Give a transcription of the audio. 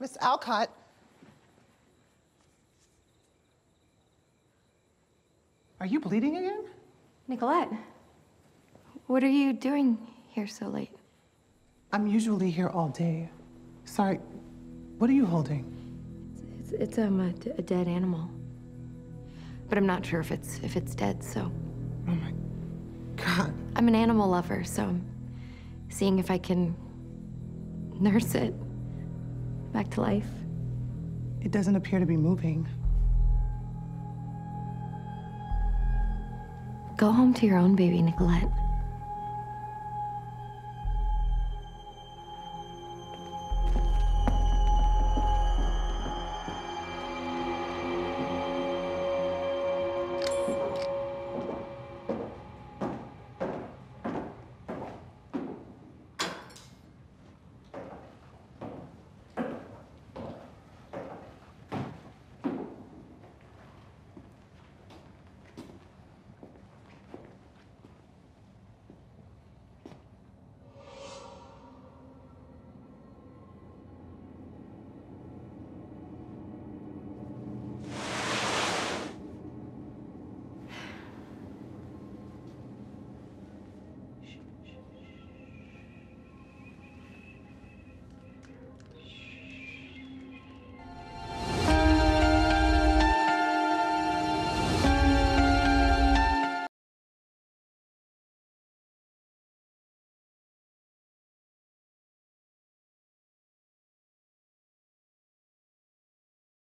Miss Alcott. Are you bleeding again? Nicolette, what are you doing here so late? I'm usually here all day. Sorry, what are you holding? It's, it's um, a, a dead animal. But I'm not sure if it's if it's dead, so Oh my God. I'm an animal lover, so I'm seeing if I can nurse it back to life. It doesn't appear to be moving. Go home to your own baby, Nicolette.